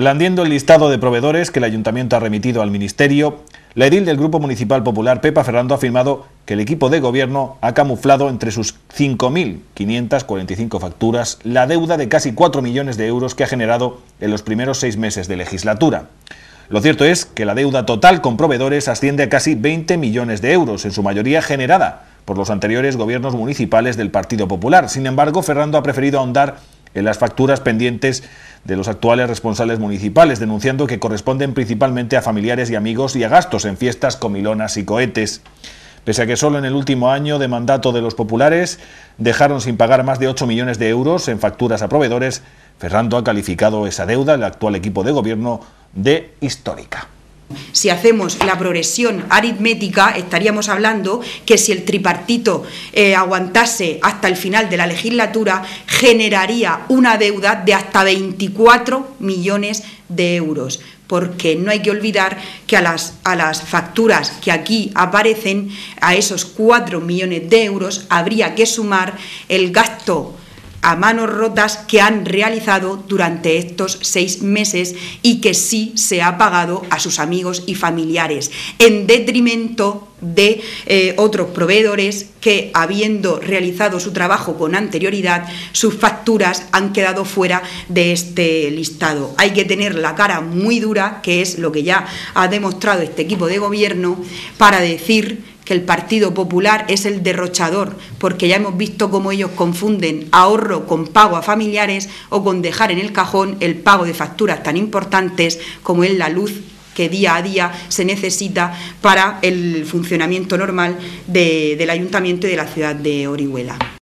Blandiendo el listado de proveedores que el ayuntamiento ha remitido al Ministerio, la edil del Grupo Municipal Popular, Pepa Ferrando, ha afirmado que el equipo de gobierno ha camuflado entre sus 5.545 facturas la deuda de casi 4 millones de euros que ha generado en los primeros seis meses de legislatura. Lo cierto es que la deuda total con proveedores asciende a casi 20 millones de euros, en su mayoría generada por los anteriores gobiernos municipales del Partido Popular. Sin embargo, Ferrando ha preferido ahondar en las facturas pendientes de los actuales responsables municipales, denunciando que corresponden principalmente a familiares y amigos y a gastos en fiestas, comilonas y cohetes. Pese a que solo en el último año de mandato de los populares dejaron sin pagar más de 8 millones de euros en facturas a proveedores, Ferrando ha calificado esa deuda, el actual equipo de gobierno, de histórica. Si hacemos la progresión aritmética, estaríamos hablando que si el tripartito eh, aguantase hasta el final de la legislatura, generaría una deuda de hasta 24 millones de euros. Porque no hay que olvidar que a las, a las facturas que aquí aparecen, a esos 4 millones de euros, habría que sumar el gasto a manos rotas que han realizado durante estos seis meses y que sí se ha pagado a sus amigos y familiares, en detrimento de eh, otros proveedores que, habiendo realizado su trabajo con anterioridad, sus facturas han quedado fuera de este listado. Hay que tener la cara muy dura, que es lo que ya ha demostrado este equipo de gobierno, para decir que el Partido Popular es el derrochador, porque ya hemos visto cómo ellos confunden ahorro con pago a familiares o con dejar en el cajón el pago de facturas tan importantes como es la luz que día a día se necesita para el funcionamiento normal del ayuntamiento y de la ciudad de Orihuela.